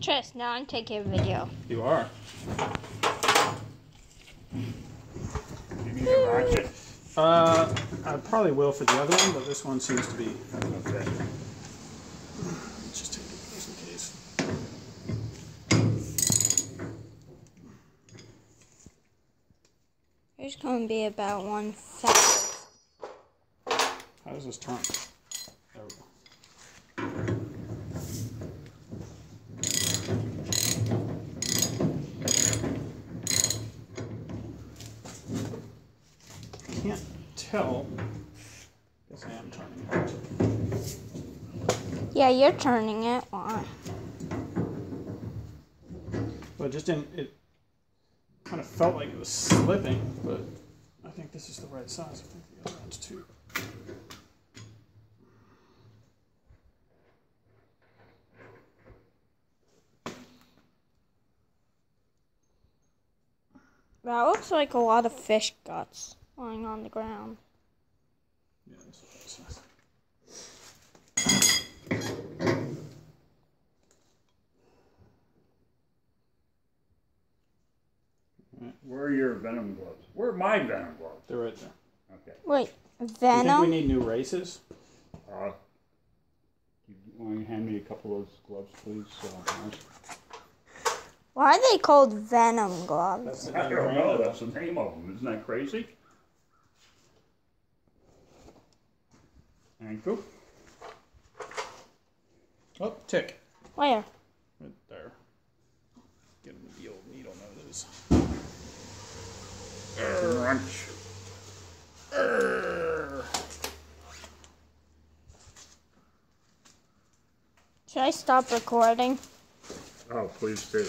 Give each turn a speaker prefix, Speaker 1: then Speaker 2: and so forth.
Speaker 1: Trist, now I'm taking a video.
Speaker 2: You are.
Speaker 3: You need to watch it.
Speaker 2: Uh, I probably will for the other one, but this one seems to be.
Speaker 3: Okay.
Speaker 2: Let's just take it just in case.
Speaker 1: There's going to be about one thousand.
Speaker 2: How does this turn? There we Can't tell. Guess I am turning it.
Speaker 1: Yeah, you're turning it. Why?
Speaker 2: But it just didn't. It kind of felt like it was slipping, but I think this is the right size. I think the other one's too.
Speaker 1: That looks like a lot of fish guts lying on the ground.
Speaker 2: Yeah, this is the right.
Speaker 3: Where are your venom gloves? Where are my venom gloves?
Speaker 2: They're right there.
Speaker 3: Okay.
Speaker 1: Wait,
Speaker 2: Do you think we need new races?
Speaker 3: Uh, you want to hand me a couple of those gloves, please? Uh,
Speaker 1: Why are they called Venom gloves?
Speaker 2: That's the
Speaker 3: I don't know. That's the name of them. Isn't that crazy? Thank you.
Speaker 2: Oh, tick.
Speaker 1: Where?
Speaker 2: Right there. Get him the old needle noses.
Speaker 3: Crunch.
Speaker 1: Should I stop recording?
Speaker 3: Oh, please do.